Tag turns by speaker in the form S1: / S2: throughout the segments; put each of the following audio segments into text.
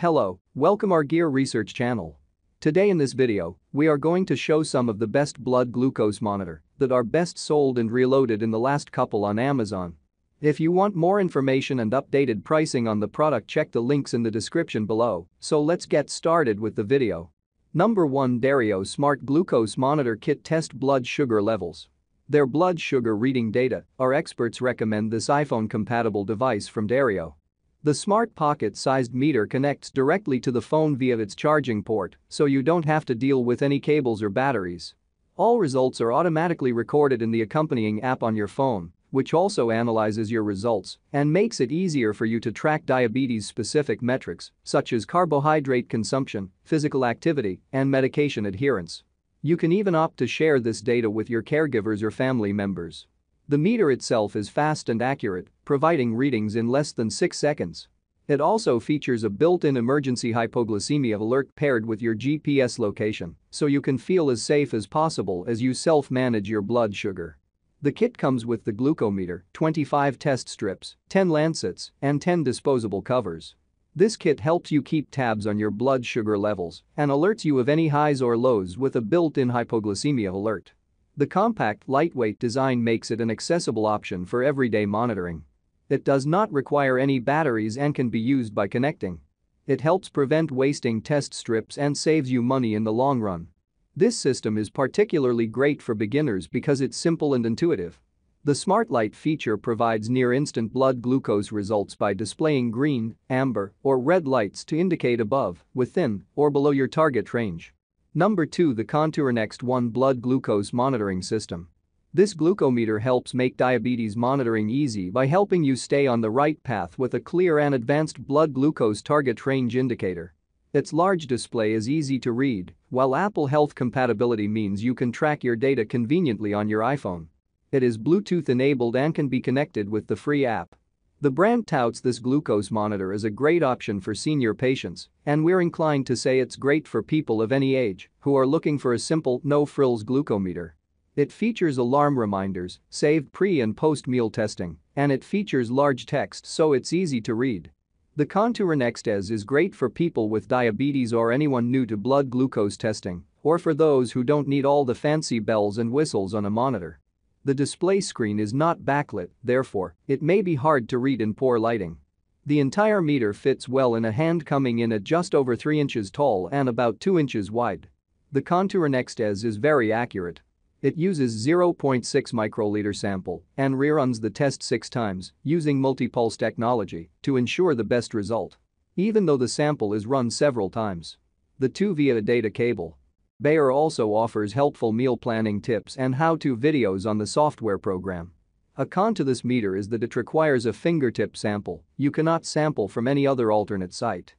S1: Hello, welcome our Gear Research channel. Today in this video, we are going to show some of the best blood glucose monitor that are best sold and reloaded in the last couple on Amazon. If you want more information and updated pricing on the product check the links in the description below, so let's get started with the video. Number 1 Dario Smart Glucose Monitor Kit Test Blood Sugar Levels. Their blood sugar reading data, our experts recommend this iPhone-compatible device from Dario. The smart pocket-sized meter connects directly to the phone via its charging port, so you don't have to deal with any cables or batteries. All results are automatically recorded in the accompanying app on your phone, which also analyzes your results and makes it easier for you to track diabetes-specific metrics such as carbohydrate consumption, physical activity, and medication adherence. You can even opt to share this data with your caregivers or family members. The meter itself is fast and accurate, providing readings in less than 6 seconds. It also features a built-in emergency hypoglycemia alert paired with your GPS location, so you can feel as safe as possible as you self-manage your blood sugar. The kit comes with the glucometer, 25 test strips, 10 lancets, and 10 disposable covers. This kit helps you keep tabs on your blood sugar levels and alerts you of any highs or lows with a built-in hypoglycemia alert. The compact, lightweight design makes it an accessible option for everyday monitoring. It does not require any batteries and can be used by connecting. It helps prevent wasting test strips and saves you money in the long run. This system is particularly great for beginners because it's simple and intuitive. The Smart Light feature provides near-instant blood glucose results by displaying green, amber, or red lights to indicate above, within, or below your target range. Number 2 The Contour Next 1 Blood Glucose Monitoring System. This glucometer helps make diabetes monitoring easy by helping you stay on the right path with a clear and advanced blood glucose target range indicator. Its large display is easy to read, while Apple Health compatibility means you can track your data conveniently on your iPhone. It is Bluetooth enabled and can be connected with the free app. The brand touts this glucose monitor as a great option for senior patients, and we're inclined to say it's great for people of any age who are looking for a simple, no-frills glucometer. It features alarm reminders, saved pre- and post-meal testing, and it features large text so it's easy to read. The Contour Next EZ is great for people with diabetes or anyone new to blood glucose testing, or for those who don't need all the fancy bells and whistles on a monitor. The display screen is not backlit, therefore, it may be hard to read in poor lighting. The entire meter fits well in a hand coming in at just over 3 inches tall and about 2 inches wide. The Contour Next EZ is very accurate, it uses 0.6 microliter sample and reruns the test six times using multipulse technology to ensure the best result. Even though the sample is run several times. The two via a data cable. Bayer also offers helpful meal planning tips and how-to videos on the software program. A con to this meter is that it requires a fingertip sample, you cannot sample from any other alternate site.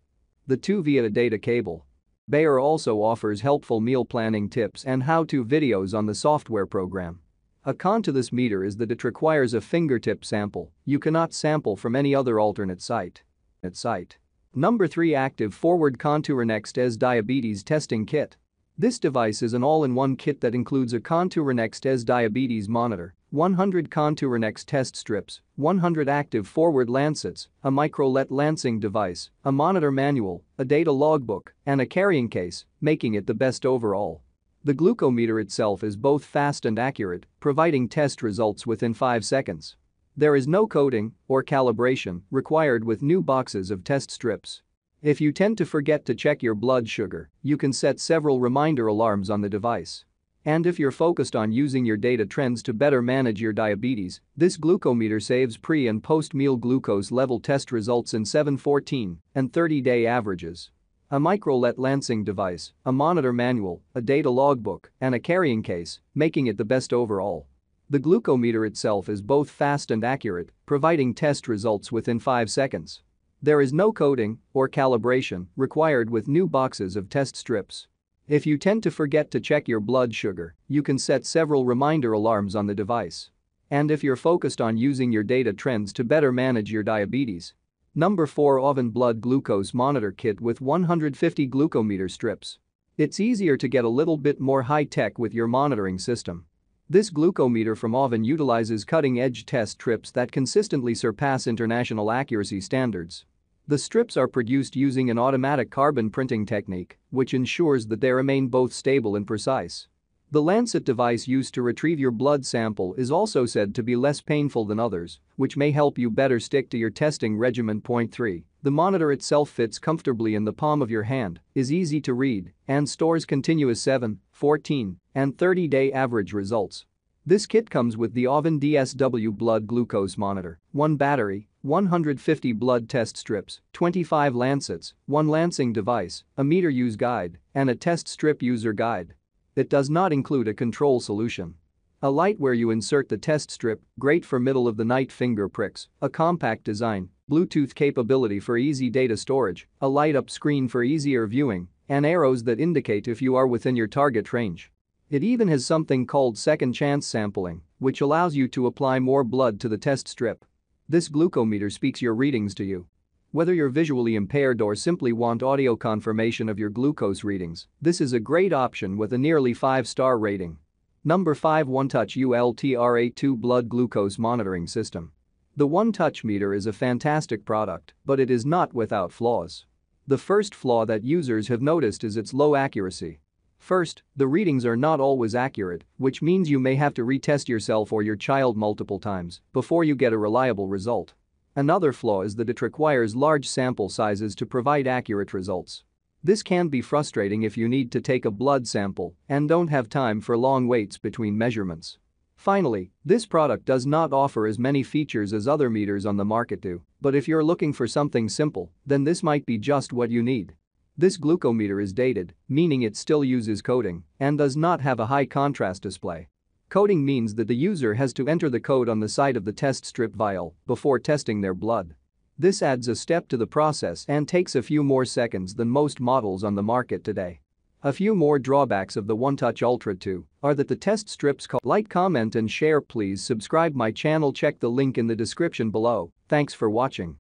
S1: The two via a data cable Bayer also offers helpful meal planning tips and how-to videos on the software program. A con to this meter is that it requires a fingertip sample, you cannot sample from any other alternate site. At site. Number 3 Active Forward Contour Next EZ Diabetes Testing Kit. This device is an all-in-one kit that includes a Contour Next EZ diabetes monitor, 100 Contour Next test strips, 100 active forward lancets, a Microlet lancing device, a monitor manual, a data logbook, and a carrying case, making it the best overall. The glucometer itself is both fast and accurate, providing test results within 5 seconds. There is no coding or calibration required with new boxes of test strips. If you tend to forget to check your blood sugar, you can set several reminder alarms on the device. And if you're focused on using your data trends to better manage your diabetes, this glucometer saves pre- and post-meal glucose level test results in 7, 14, and 30-day averages. A Microlet lancing device, a monitor manual, a data logbook, and a carrying case, making it the best overall. The glucometer itself is both fast and accurate, providing test results within 5 seconds. There is no coding or calibration required with new boxes of test strips. If you tend to forget to check your blood sugar, you can set several reminder alarms on the device. And if you're focused on using your data trends to better manage your diabetes. Number 4 AUVON Blood Glucose Monitor Kit with 150 glucometer strips. It's easier to get a little bit more high-tech with your monitoring system. This glucometer from AUVON utilizes cutting-edge test strips that consistently surpass international accuracy standards. The strips are produced using an automatic carbon printing technique, which ensures that they remain both stable and precise. The Lancet device used to retrieve your blood sample is also said to be less painful than others, which may help you better stick to your testing regimen. Point 3. The monitor itself fits comfortably in the palm of your hand, is easy to read, and stores continuous 7, 14, and 30-day average results. This kit comes with the AUVON DSW blood glucose monitor, 1 battery, 150 blood test strips, 25 lancets, 1 lancing device, a meter use guide, and a test strip user guide. It does not include a control solution. A light where you insert the test strip, great for middle of the night finger pricks, a compact design, Bluetooth capability for easy data storage, a light up screen for easier viewing, and arrows that indicate if you are within your target range. It even has something called second chance sampling, which allows you to apply more blood to the test strip. This glucometer speaks your readings to you. Whether you're visually impaired or simply want audio confirmation of your glucose readings, this is a great option with a nearly 5-star rating. Number 5 OneTouch ULTRA2 Blood Glucose Monitoring System. The OneTouch meter is a fantastic product, but it is not without flaws. The first flaw that users have noticed is its low accuracy. First, the readings are not always accurate, which means you may have to retest yourself or your child multiple times before you get a reliable result. Another flaw is that it requires large sample sizes to provide accurate results. This can be frustrating if you need to take a blood sample and don't have time for long waits between measurements. Finally, this product does not offer as many features as other meters on the market do, but if you're looking for something simple, then this might be just what you need. This glucometer is dated, meaning it still uses coding and does not have a high contrast display. Coding means that the user has to enter the code on the side of the test strip vial before testing their blood. This adds a step to the process and takes a few more seconds than most models on the market today. A few more drawbacks of the OneTouch Ultra 2 are that the test strips like comment and share please subscribe my channel check the link in the description below, thanks for watching.